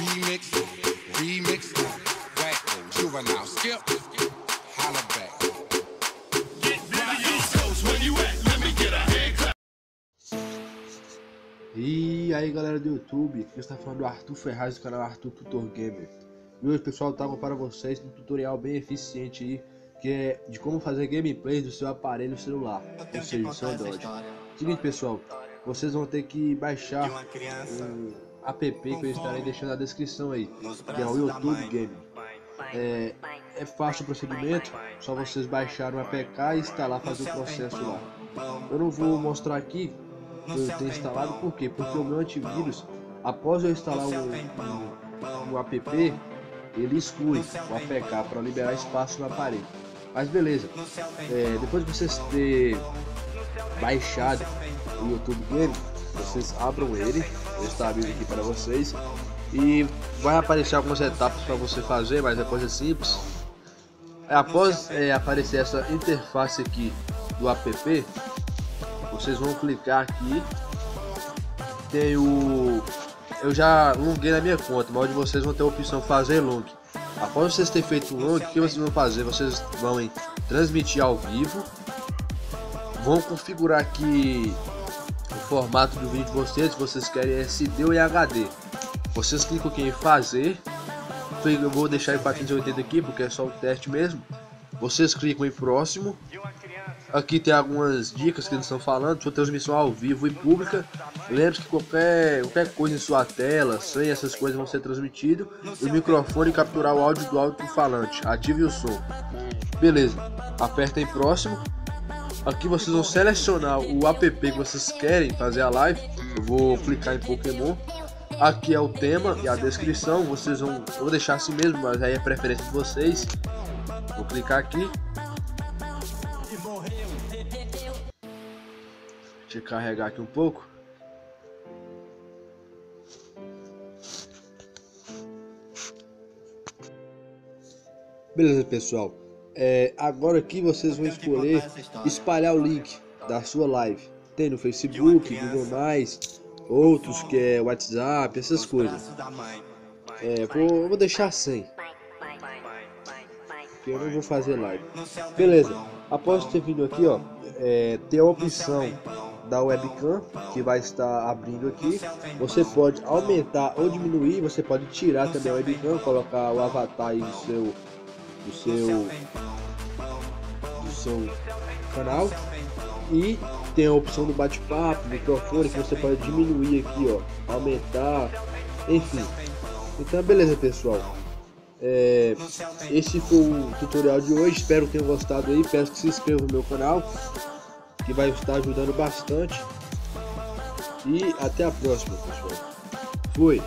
Remix, remix, Wacko, juvenile, skip, holla back. E aí galera do YouTube, aqui está falando do Arthur Ferraz do canal Arthur Tutor Gamer. E hoje pessoal, eu trago para vocês um tutorial bem eficiente aí, que é de como fazer gameplays do seu aparelho celular, ou seja, do seu Android. Seguinte pessoal, vocês vão ter que baixar um app que eu estarei deixando na descrição aí, que é o YouTube Game. É, é fácil o procedimento, só vocês baixarem o APK e instalar, fazer o processo lá. Eu não vou mostrar aqui eu tenho instalado, por quê? Porque o meu antivírus, após eu instalar um, um, um app, ele exclui o APK para liberar espaço no aparelho. Mas beleza, é, depois de vocês ter baixado o YouTube Game, vocês abram ele, está abrindo aqui para vocês e vai aparecer algumas etapas para você fazer, mas é coisa simples. É, após é, aparecer essa interface aqui do app, vocês vão clicar aqui. Tem o. Eu já longuei na minha conta, mas vocês vão ter a opção fazer long. Após vocês terem feito o long, o que vocês vão fazer? Vocês vão em transmitir ao vivo. Vão configurar aqui formato do vídeo de vocês, vocês querem SD ou HD. Vocês clicam aqui em fazer. Eu vou deixar em 480 aqui porque é só o teste mesmo. Vocês clicam em próximo Aqui tem algumas dicas que eles estão falando, sua transmissão ao vivo e pública. Lembre-se que qualquer, qualquer coisa em sua tela, sem essas coisas vão ser transmitidas. O microfone capturar o áudio do alto-falante. Ative o som. Beleza. Aperta em próximo. Aqui vocês vão selecionar o app que vocês querem fazer a live. Eu vou clicar em Pokémon. Aqui é o tema e a descrição. Vocês vão. Eu vou deixar assim mesmo, mas aí é preferência de vocês. Vou clicar aqui. Deixa eu carregar aqui um pouco. Beleza, pessoal. É, agora aqui vocês vão escolher espalhar o link da sua live. Tem no Facebook, Google+, outros que é WhatsApp, essas coisas. É, vou, vou deixar sem. Porque eu não vou fazer live. Beleza. Após ter vindo aqui, ó, é, tem a opção da webcam que vai estar abrindo aqui. Você pode aumentar ou diminuir, você pode tirar também a webcam, colocar o avatar aí do seu do seu, do seu canal. E tem a opção do bate-papo, microfone que você pode diminuir aqui, ó, aumentar, enfim. Então, beleza, pessoal. É, esse foi o tutorial de hoje. Espero que tenham gostado aí. Peço que se inscreva no meu canal, que vai estar ajudando bastante. E até a próxima, pessoal. Fui.